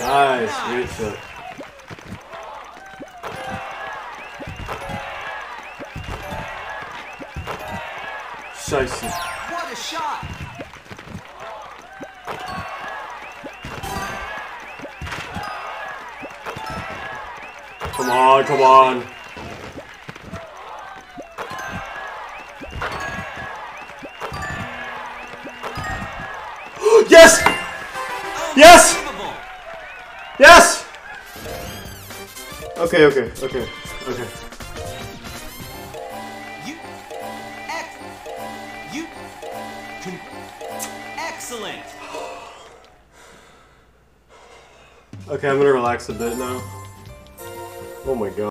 Nice, great shot. Scheiße. What a shot! Come on, come on. yes! Yes! Yes! Okay, okay, okay, okay. You. Ex. You. Excellent! Okay, I'm gonna relax a bit now. Oh my god.